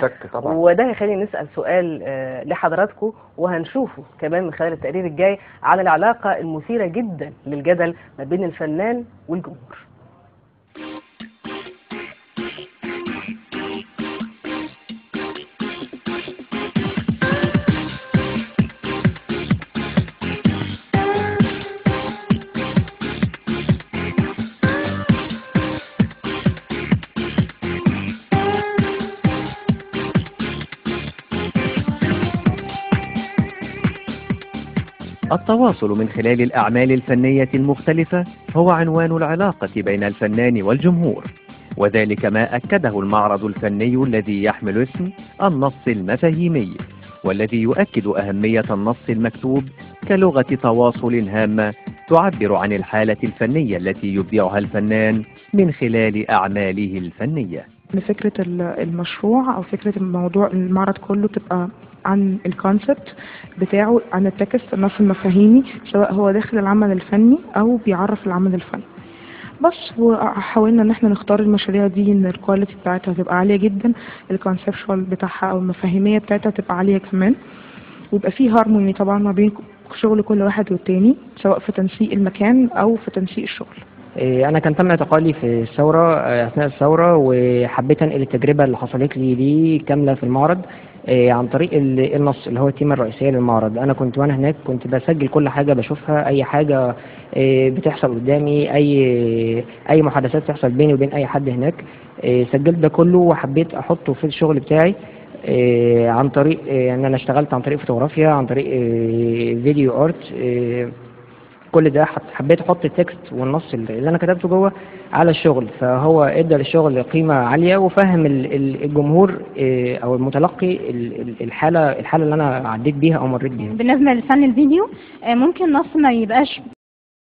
شك طبعا. وده هيخلينا نسأل سؤال آه، لحضراتكم وهنشوفه كمان من خلال التقرير الجاي على العلاقة المثيرة جدا للجدل ما بين الفنان والجمهور. التواصل من خلال الأعمال الفنية المختلفة هو عنوان العلاقة بين الفنان والجمهور. وذلك ما أكده المعرض الفني الذي يحمل اسم النص المفاهيمي والذي يؤكد أهمية النص المكتوب كلغة تواصل هامة تعبر عن الحالة الفنية التي يبدعها الفنان من خلال أعماله الفنية. ال- المشروع أو فكرة الموضوع المعرض كله تبقى عن ال concept بتاعه عن ال text النص المفاهيمي سواء هو داخل العمل الفني أو بيعرف العمل الفني. بس وحاولنا إن إحنا نختار المشاريع دي إن ال quality بتاعتها تبقى عالية جدا ال conceptual بتاعها أو المفاهيمية بتاعتها تبقى عالية كمان. ويبقى فيه هارموني طبعا ما بين شغل كل واحد والتاني سواء في تنسيق المكان أو في تنسيق الشغل. إيه، أنا كان تم اعتقالي في الثورة آه، أثناء الثورة وحبيت أنقل التجربة اللي حصلت لي دي كاملة في المعرض إيه، عن طريق ال- النص اللي هو التيمة الرئيسية للمعرض. أنا كنت وأنا هناك كنت بسجل كل حاجة بشوفها أي حاجة إيه، بتحصل قدامي أي أي محادثات تحصل بيني وبين أي حد هناك سجلت ده كله وحبيت أحطه في الشغل بتاعي عن طريق إن أنا اشتغلت عن طريق فوتوغرافيا عن طريق video art كل ده حبيت أحط ال text والنص اللي أنا كتبته جوه على الشغل. فهو ادى للشغل قيمة عالية وفهم ال- ال- الجمهور إيه، أو المتلقي ال- ال- الحالة الحالة اللي أنا عديت بيها أو مريت بيها. بالنسبة لفن الفيديو آه، ممكن نص ما يبقاش